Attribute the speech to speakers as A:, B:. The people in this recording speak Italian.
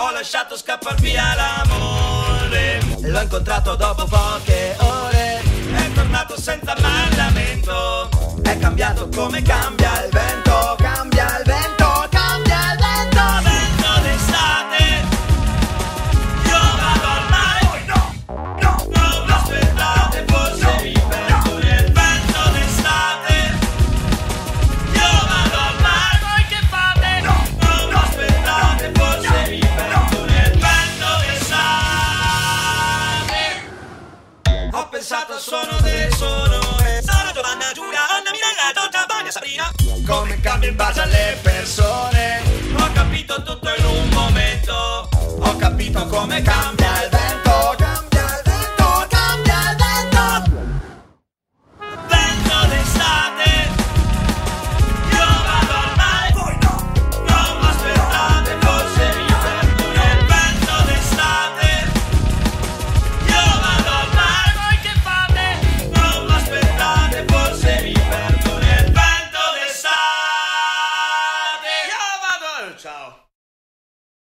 A: Ho lasciato scappar via l'amore. L'ho incontrato dopo poche ore. È tornato senza mai lamento È cambiato come cambia il vento Ho pensato al suono del Sono Giovanna, Giulia, Anna, Mirella, Giorgia, Vania, Sabrina. Come cambia in base alle persone? Ho capito tutto in un momento. Ho capito come cambia il Ciao